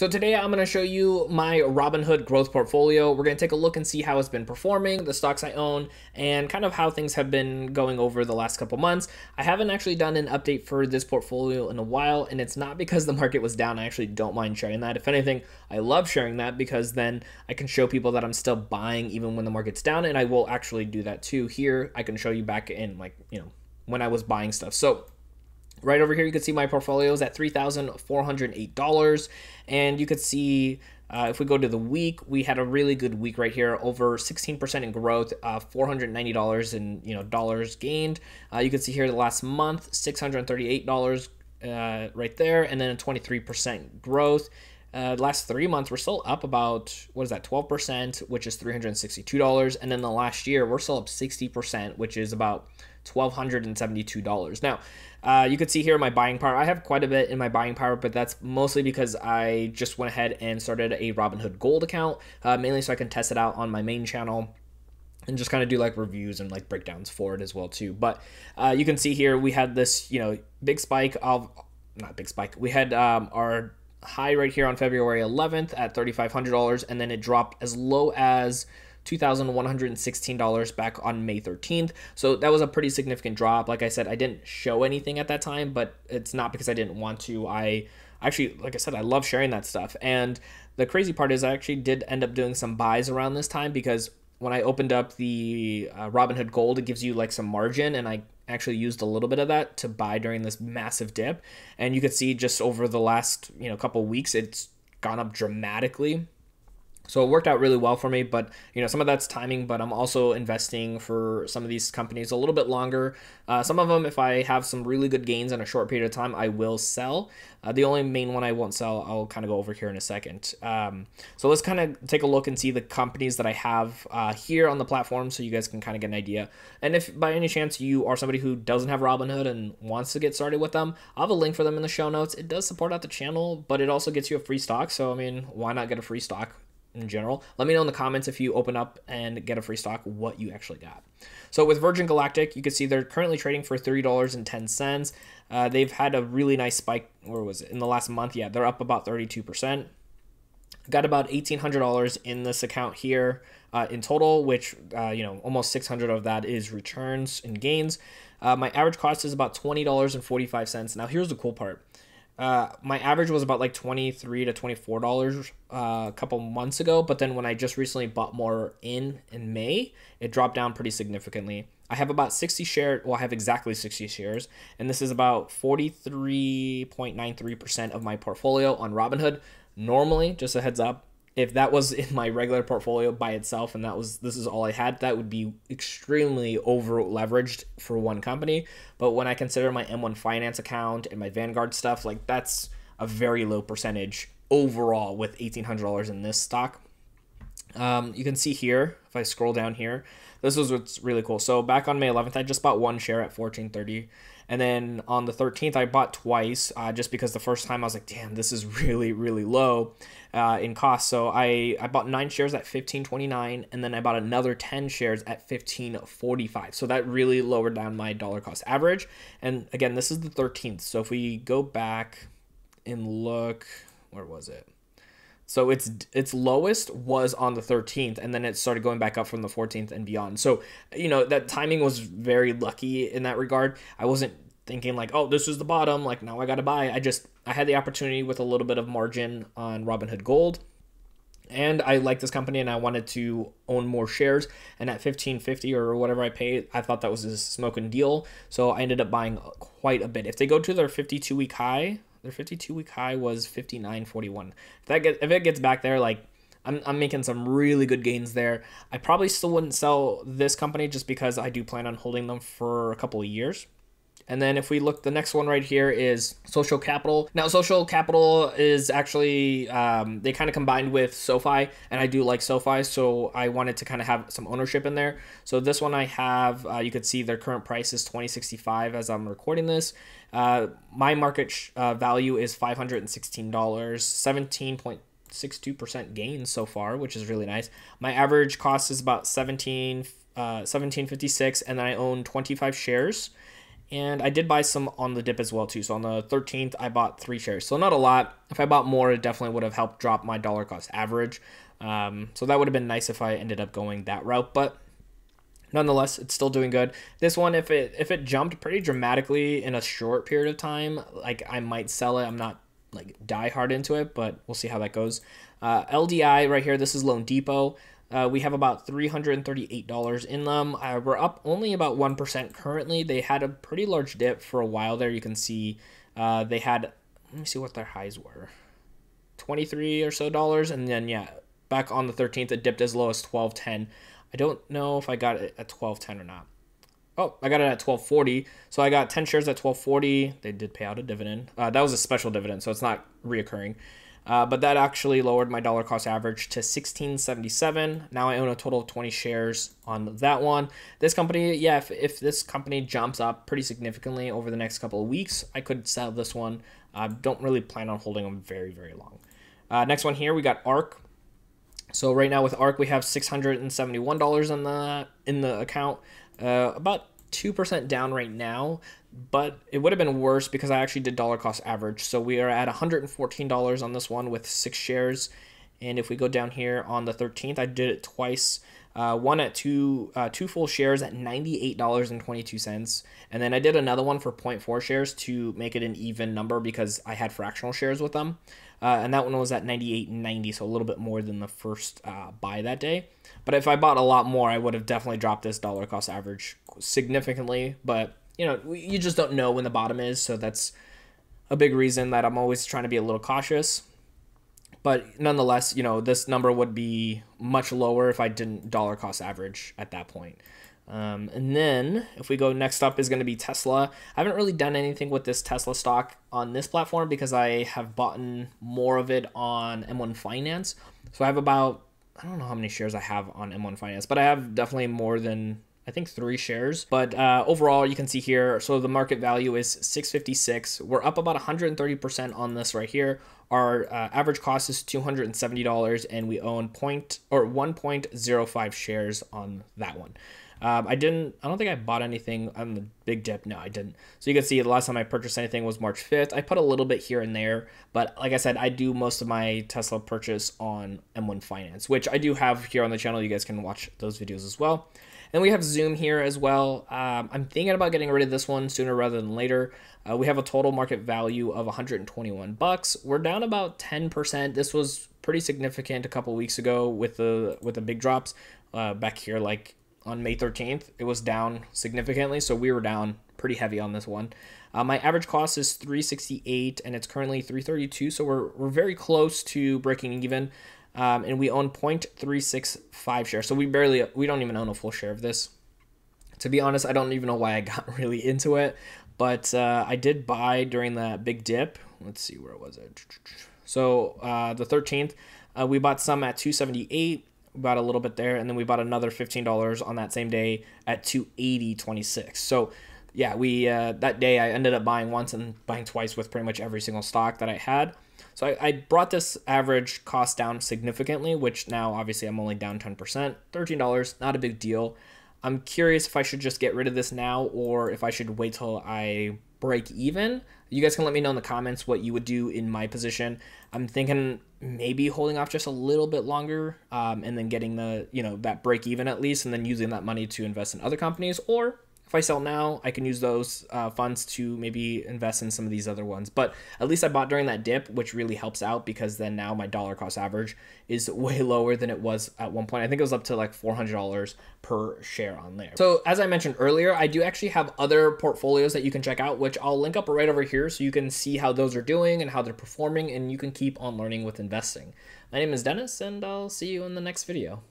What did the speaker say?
So today I'm going to show you my Robinhood growth portfolio. We're going to take a look and see how it's been performing, the stocks I own, and kind of how things have been going over the last couple months. I haven't actually done an update for this portfolio in a while, and it's not because the market was down. I actually don't mind sharing that. If anything, I love sharing that because then I can show people that I'm still buying even when the market's down, and I will actually do that too. Here, I can show you back in like, you know, when I was buying stuff. So Right over here, you can see my portfolio is at $3,408. And you could see uh, if we go to the week, we had a really good week right here, over 16% in growth, uh, $490 in you know dollars gained. Uh, you can see here the last month, $638 uh, right there, and then a 23% growth. Uh, last three months, we're still up about what is that, 12%, which is $362. And then the last year, we're still up 60%, which is about $1,272. Now, uh, you can see here my buying power. I have quite a bit in my buying power, but that's mostly because I just went ahead and started a Robinhood Gold account, uh, mainly so I can test it out on my main channel and just kind of do like reviews and like breakdowns for it as well too. But uh, you can see here we had this, you know, big spike of, not big spike. We had um, our high right here on February 11th at $3,500, and then it dropped as low as $2,116 back on May 13th. So that was a pretty significant drop. Like I said, I didn't show anything at that time, but it's not because I didn't want to. I actually, like I said, I love sharing that stuff. And the crazy part is I actually did end up doing some buys around this time because when I opened up the uh, Robinhood Gold, it gives you like some margin, and I actually used a little bit of that to buy during this massive dip. And you could see just over the last you know couple weeks, it's gone up dramatically. So it worked out really well for me, but you know some of that's timing. But I'm also investing for some of these companies a little bit longer. Uh, some of them, if I have some really good gains in a short period of time, I will sell. Uh, the only main one I won't sell, I'll kind of go over here in a second. Um, so let's kind of take a look and see the companies that I have uh, here on the platform, so you guys can kind of get an idea. And if by any chance you are somebody who doesn't have Robinhood and wants to get started with them, I'll have a link for them in the show notes. It does support out the channel, but it also gets you a free stock. So I mean, why not get a free stock? In general. Let me know in the comments if you open up and get a free stock what you actually got. So with Virgin Galactic, you can see they're currently trading for $3.10. Uh, they've had a really nice spike, where was it, in the last month? Yeah, they're up about 32%. Got about $1,800 in this account here uh, in total, which, uh, you know, almost 600 of that is returns and gains. Uh, my average cost is about $20.45. Now, here's the cool part. Uh, my average was about like 23 to 24 dollars uh, a couple months ago but then when i just recently bought more in in may it dropped down pretty significantly. I have about 60 shares well i have exactly 60 shares and this is about 43.93% of my portfolio on robinhood. Normally just a heads up if that was in my regular portfolio by itself and that was this is all I had, that would be extremely over leveraged for one company. But when I consider my M1 finance account and my Vanguard stuff, like that's a very low percentage overall with $1,800 in this stock. Um, you can see here, if I scroll down here, this is what's really cool. So back on May 11th, I just bought one share at 14.30. And then on the 13th, I bought twice uh, just because the first time I was like, damn, this is really, really low uh, in cost. So I, I bought nine shares at 15.29 and then I bought another 10 shares at 15.45. So that really lowered down my dollar cost average. And again, this is the 13th. So if we go back and look, where was it? So its its lowest was on the 13th, and then it started going back up from the 14th and beyond. So you know that timing was very lucky in that regard. I wasn't thinking like, oh, this is the bottom. Like now I got to buy. I just I had the opportunity with a little bit of margin on Robinhood Gold, and I like this company and I wanted to own more shares. And at 15.50 or whatever I paid, I thought that was a smoking deal. So I ended up buying quite a bit. If they go to their 52 week high, their 52 week high was 59.41. If that get if it gets back there, like I'm, I'm making some really good gains there. I probably still wouldn't sell this company just because I do plan on holding them for a couple of years. And then if we look, the next one right here is Social Capital. Now, Social Capital is actually, um, they kind of combined with SoFi, and I do like SoFi, so I wanted to kind of have some ownership in there. So this one I have, uh, you could see their current price is 2065 as I'm recording this. Uh, my market uh, value is $516, 17.62% gain so far, which is really nice. My average cost is about 17, uh, 1756, and then I own 25 shares And I did buy some on the dip as well too. So on the 13th, I bought three shares. So not a lot. If I bought more, it definitely would have helped drop my dollar cost average. Um, so that would have been nice if I ended up going that route. But nonetheless, it's still doing good. This one, if it if it jumped pretty dramatically in a short period of time, like I might sell it. I'm not like die hard into it, but we'll see how that goes. Uh, LDI right here. This is loanDepot. Uh, we have about $338 in them. Uh, we're up only about 1% currently. They had a pretty large dip for a while there. You can see uh, they had, let me see what their highs were 23 or so dollars. And then, yeah, back on the 13th, it dipped as low as 1210. I don't know if I got it at 1210 or not. Oh, I got it at 1240. So I got 10 shares at 1240. They did pay out a dividend. Uh, that was a special dividend, so it's not reoccurring. Uh, but that actually lowered my dollar cost average to 1677. Now I own a total of 20 shares on that one. This company, yeah, if, if this company jumps up pretty significantly over the next couple of weeks, I could sell this one. I uh, don't really plan on holding them very, very long. Uh, next one here, we got ARK. So right now with ARK, we have $671 in the in the account. Uh, about 2% down right now, but it would have been worse because I actually did dollar cost average. So we are at $114 on this one with six shares. And if we go down here on the 13th, I did it twice. Uh, one at two uh, two full shares at $98.22. And then I did another one for 0.4 shares to make it an even number because I had fractional shares with them. Uh, and that one was at 98.90, so a little bit more than the first uh, buy that day. But if I bought a lot more, I would have definitely dropped this dollar cost average significantly. But you know, you just don't know when the bottom is, so that's a big reason that I'm always trying to be a little cautious. But nonetheless, you know, this number would be much lower if I didn't dollar cost average at that point. Um, and then if we go next up is going to be Tesla. I haven't really done anything with this Tesla stock on this platform because I have bought more of it on M1 Finance. So I have about, I don't know how many shares I have on M1 Finance, but I have definitely more than I think three shares. But uh, overall, you can see here, so the market value is 656. We're up about 130% on this right here. Our uh, average cost is $270, and we own point or 1.05 shares on that one. Um, I didn't. I don't think I bought anything on the big dip. No, I didn't. So you can see the last time I purchased anything was March 5th. I put a little bit here and there, but like I said, I do most of my Tesla purchase on M1 Finance, which I do have here on the channel. You guys can watch those videos as well. And we have Zoom here as well. Um, I'm thinking about getting rid of this one sooner rather than later. Uh, we have a total market value of 121 bucks. We're down about 10%. This was pretty significant a couple weeks ago with the with the big drops uh, back here, like on May 13th. It was down significantly, so we were down pretty heavy on this one. Uh, my average cost is 368 and it's currently 332, so we're, we're very close to breaking even. Um, and we own 0.365 shares, so we barely, we don't even own a full share of this. To be honest, I don't even know why I got really into it, but uh, I did buy during that big dip. Let's see, where it was it? So uh, the 13th, uh, we bought some at 278 bought a little bit there, and then we bought another fifteen dollars on that same day at two eighty twenty six. So yeah, we uh, that day I ended up buying once and buying twice with pretty much every single stock that I had. So I, I brought this average cost down significantly, which now obviously I'm only down ten percent, thirteen dollars, not a big deal. I'm curious if I should just get rid of this now or if I should wait till I break even. You guys can let me know in the comments what you would do in my position. I'm thinking maybe holding off just a little bit longer um, and then getting the, you know, that break even at least and then using that money to invest in other companies or if I sell now, I can use those uh, funds to maybe invest in some of these other ones. But at least I bought during that dip, which really helps out because then now my dollar cost average is way lower than it was at one point. I think it was up to like $400 per share on there. So as I mentioned earlier, I do actually have other portfolios that you can check out, which I'll link up right over here so you can see how those are doing and how they're performing and you can keep on learning with investing. My name is Denis and I'll see you in the next video.